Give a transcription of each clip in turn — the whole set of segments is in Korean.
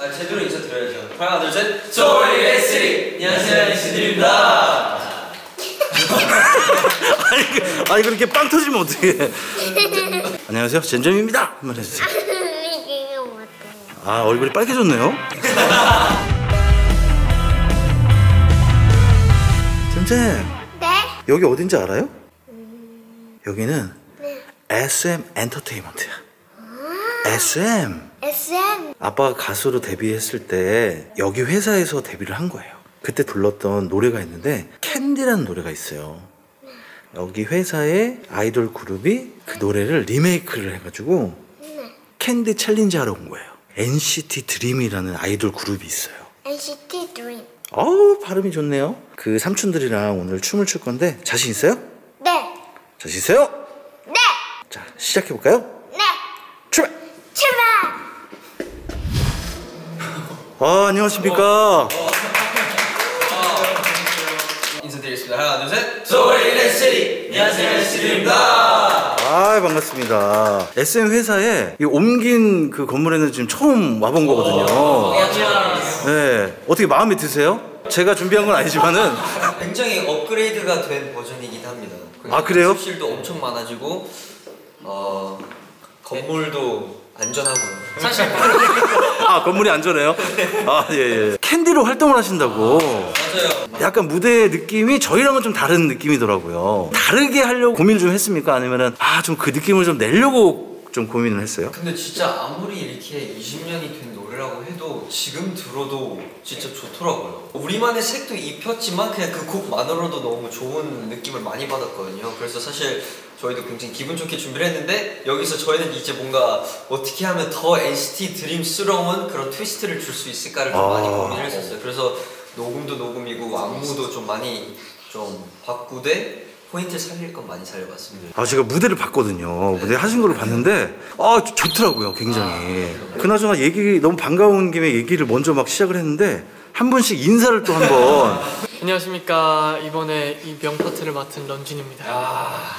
아 제대로 인사드려야죠. 하나 둘 셋. 소리 S3 안녕하세요 NCT입니다. 아니, 그- 아니 그렇게 빵 터지면 어떡해 안녕하세요 젠점입니다 한번 해주세요? 아 얼굴이 빨개졌네요 잼잼 네? 여기 어딘지 알아요? 여기는 SM 엔터테인먼트야 SM SM 아빠가 가수로 데뷔했을 때 여기 회사에서 데뷔를 한 거예요. 그때 불렀던 노래가 있는데 캔디라는 노래가 있어요. 여기 회사의 아이돌 그룹이 그 노래를 리메이크를 해가지고 캔디 챌린지 하러 온 거예요. NCT 드림이라는 아이돌 그룹이 있어요. NCT Dream. 어우 발음이 좋네요. 그 삼촌들이랑 오늘 춤을 출 건데 자신 있어요? 네. 자신 있어요? 네. 자 시작해 볼까요? 네. 출발! 출발. 아 안녕하십니까? 인사드리겠습니다. 하나 둘 셋. 소리 S3 안녕하세요 NCT입니다. 아 반갑습니다. SM 회사에 이 옮긴 그 건물에는 지금 처음 와본 거거든요. 네 어떻게 마음에 드세요? 제가 준비한 건 아니지만은 굉장히 업그레이드가 된 버전이긴 합니다. 아, 그래요? 실도 엄청 많아지고 어 건물도 안전하고요. 사실 아 건물이 안전해요? 아예 예. 캔디로 활동을 하신다고. 맞아요. 약간 무대 느낌이 저희랑은 좀 다른 느낌이더라고요. 다르게 하려고 고민을 좀 했습니까? 아니면은 아 좀 그 느낌을 좀 내려고 좀 고민을 했어요. 근데 진짜 아무리 이렇게 20년이 된 노래라고 해도 지금 들어도 진짜 좋더라고요. 우리만의 색도 입혔지만 그냥 그 곡만으로도 너무 좋은 느낌을 많이 받았거든요. 그래서 사실 저희도 굉장히 기분 좋게 준비를 했는데 여기서 저희는 이제 뭔가 어떻게 하면 더 NCT 드림스러운 그런 트위스트를 줄 수 있을까를 좀 많이 아. 고민을 했었어요. 그래서 녹음도 녹음이고 안무도 좀 많이 좀 바꾸되 포인트 살릴 건 많이 살려봤습니다. 아 제가 무대를 봤거든요. 무대 하신 거를 봤는데 아 좋- 좋더라고요, 굉장히. 그나저나 얘기 너무 반가운 김에 얘기를 먼저 막 시작을 했는데 한 분씩 인사를 또 한번. 안녕하십니까. 이번에 이 명 파트를 맡은 런쥔입니다.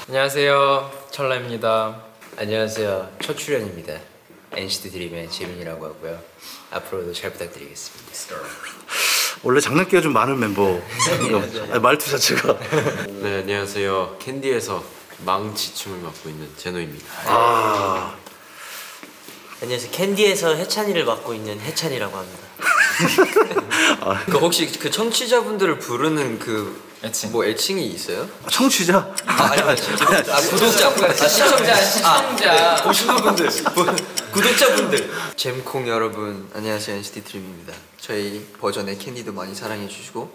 안녕하세요. 철라입니다. 안녕하세요. 첫 출연입니다. NCT 드림의 재민이라고 하고요. 앞으로도 잘 부탁드리겠습니다 원래 장난기가 좀 많은 멤버. 아니, 말투 자체가. 네 안녕하세요 캔디에서 망치춤을 맡고 있는 제노입니다 아 안녕하세요. 캔디에서 해찬이를 맡고 있는 해찬이라고 합니다. 그 혹시 그 청취자분들을 부르는 그 애칭. 뭐 애칭이 있어요? 청취자. 아, 아니, 아니, 아 구독자, 아, 시청자, 시청자, 아, 보시는 분들, 뭐, 구독자분들. 잼콩 여러분, 안녕하세요 NCT 드림입니다. 저희 버전의 캔디도 많이 사랑해 주시고.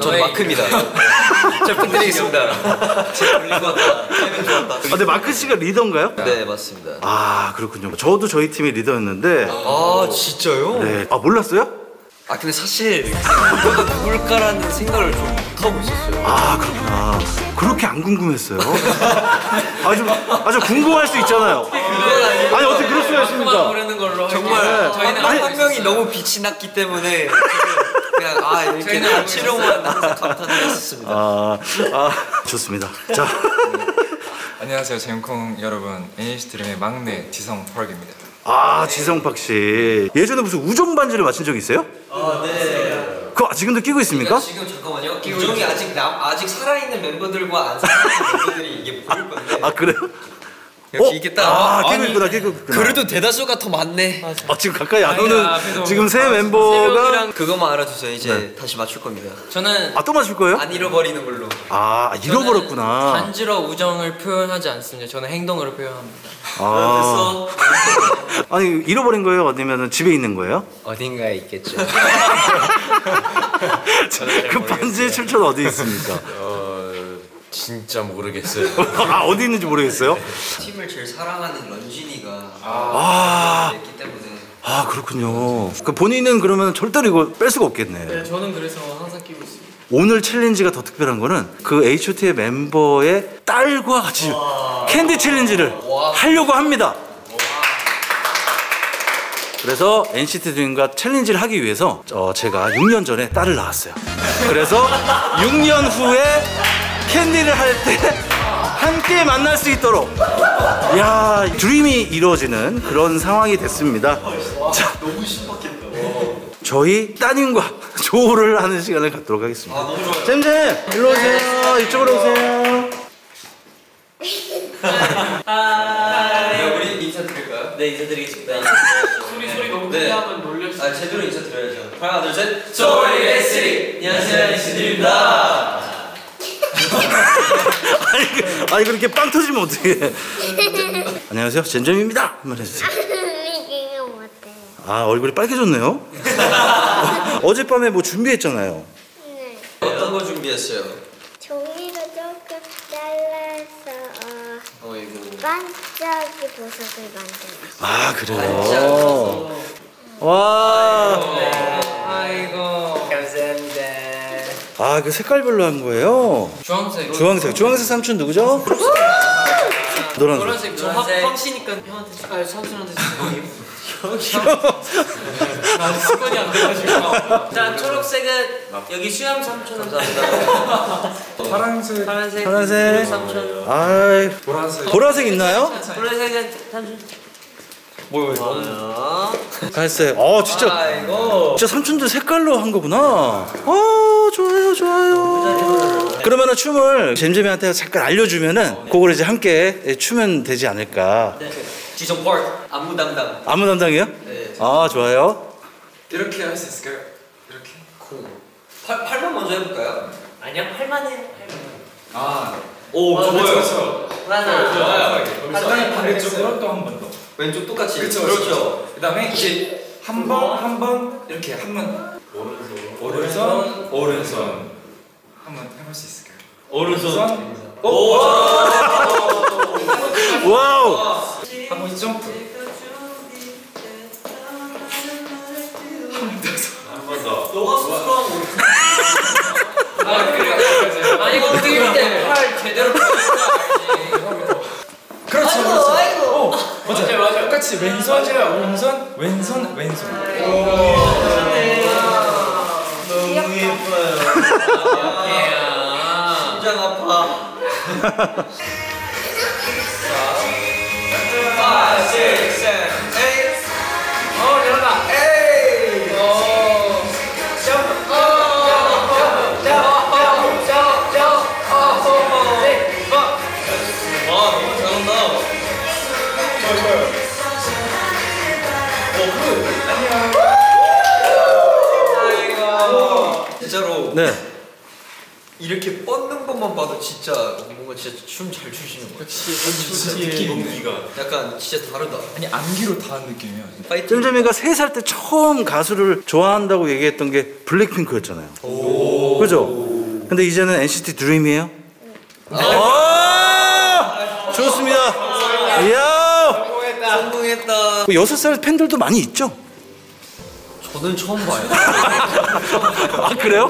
저는 마크입니다. 잘 부탁드리겠습니다. 제 돌린 것 같다. 아, 근데 마크 씨가 리더인가요? 네 맞습니다. 아 그렇군요. 저도 저희 팀의 리더였는데. 아 진짜요? 네. 아 몰랐어요? 아 근데 사실 이거가 누굴까라는 생각을 좀 못하고 있었어요. 아 그렇구나. 그렇게 안 궁금했어요. 아주 아주 궁금할 수 있잖아요. 아니 어떻게 그럴 수가 있습니까? 정말 네. 저희는 아니, 한 명이 너무 빛이 났기 때문에 그냥 아 이렇게 같이로만 항상 감탄을 했었습니다. 아, 아 좋습니다. 자. 안녕하세요 잼콩 여러분 NCT 드림의 막내 지성 펄입니다 아 지성팍 씨 예전에 무슨 우정 반지를 맞춘 적 있어요? 아 네. 그거 지금도 끼고 있습니까? 지금 잠깐만요. 우정이 아직 남 아직 살아있는 멤버들과 안 살아있는 멤버들이 이게 보일 건데. 아 그래요? 역시 이게 딱아 끼고 아니, 있구나 끼고 있구나. 그래도 대다수가 더 많네. 아 지금 가까이 안 오는 지금 새세 멤버가 그것만 알아두세요. 이제 네. 다시 맞출 겁니다. 저는 아 또 맞출 거예요? 안 잃어버리는 걸로. 아 잃어버렸구나. 단지로 우정을 표현하지 않습니다 저는 행동으로 표현합니다 아 아니 잃어버린 거예요? 아니면 집에 있는 거예요? 어딘가에 있겠죠 그 반지의 출처는 어디 있습니까? 어 진짜 모르겠어요 아 어디 있는지 모르겠어요. 팀을 제일 사랑하는 런쥔이가 아, 됐기 때문에 아 그렇군요. 그 본인은 그러면 절대로 이거 뺄 수가 없겠네. 네, 저는 그래서 항상 끼고 있습니다 오늘 챌린지가 더 특별한 거는 그 H.O.T의 멤버의 딸과 같이 캔디 챌린지를 하려고 합니다. 그래서 NCT 드림과 챌린지를 하기 위해서 어, 제가 6년 전에 딸을 낳았어요. 그래서 6년 후에 캔디를 할 때 함께 만날 수 있도록 야, dream이 이루어지는 그런 상황이 됐습니다. 자, 너무 신박했다. 저희 따님과 조우를 하는 시간을 갖도록 하겠습니다. 아 너무 좋아요. 잼잼, 일로 오세요. 이쪽으로 오세요. 네, 우리 인사드릴까요? 네 인사드리겠습니다. 네. 하면 놀랄 수 아 제대로 인사 드려야죠. 하나 둘 셋. 저희 S3 안녕하세요 NCT입니다. 아니, 그- 아니 그렇게 빵 터지면 어떡해. 안녕하세요. 잼잼입니다. 한번 해주세요. 아, 얼굴이 빨개졌네요. 어젯밤에 뭐 준비했잖아요. 네. 어떤 거 준비했어요? 종이로 조금 잘라서 어, 어이구. 반짝이 보석을 만들었어요. 아, 그래요. 와. 아이고 감사합니다. 아, 그 색깔별로 한 거예요. 주황색 주황색. 주황색 삼촌 누구죠? 노란색. 노란색 저 황, 황씨니까 형한테 주- 아 삼촌한테 주세요 나 습관이 안 돼가지고 자 초록색은 여기 수염 삼촌 파란색, 파란색 파란색. 삼촌 아, 보라색. 보라색 있나요? 보라색은 삼촌 뭐야 어. 갈색. 어, 진짜. 아이고. 진짜 삼촌들 색깔로 한 거구나. 어, 좋아요, 좋아요. 그러면은 춤을 잼잼이한테 잠깐 알려주면은 그걸 이제 함께 추면 되지 않을까. 지성 파크 안무 담당. 안무 담당이요? 네. 아, 좋아요. 이렇게 할 수 있을까요? 이렇게. 팔 팔만 먼저 해볼까요? 아니야 팔만해 아, 오 좋아요. 하나 좋아요. 반대쪽으로 또한번 더. 왼쪽 똑같이. 그렇죠, 그렇죠. 그다음에 이제 한 번, 한 번 이렇게 한 번. 오른손, 오른손. 한번 해볼 수 있을까요? 오른손. 오, 와우. 한 번 점프. 너가 거. 아 그래 아니 이거 어떻게 때팔 제대로 그렇지, 그렇지. 오, 맞아, 맞아, 맞아. 똑같이 왼손, 오른손, 왼손, 왼손. 너무 예뻐요. 심장 아파. 진짜로 네. 이렇게 뻗는 것만 봐도 진짜 뭔가 진짜 춤 잘 추시는 것 같아요. 역시 느낌이가. 약간 진짜 다르다. 아니 안기로 닿은 느낌이에요. 파이팅. 잼잼이가 세 살 때 처음 가수를 좋아한다고 얘기했던 게 블랙핑크였잖아요. 그죠? 근데 이제는 NCT 드림이에요? 아! 좋습니다. 이야! 성공했다. 그 여섯 살 팬들도 많이 있죠? 저는 처음 봐요. 아, 그래요?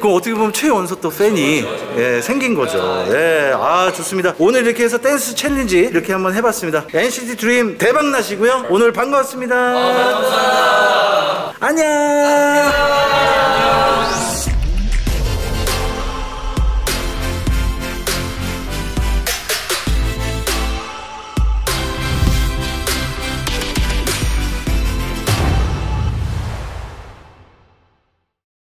그럼 어떻게 보면 최연소 또 팬이 예, 생긴 거죠. 예, 아 좋습니다. 오늘 이렇게 해서 댄스 챌린지 이렇게 한번 해봤습니다. NCT 드림 대박 나시고요. 오늘 반가웠습니다. 안녕.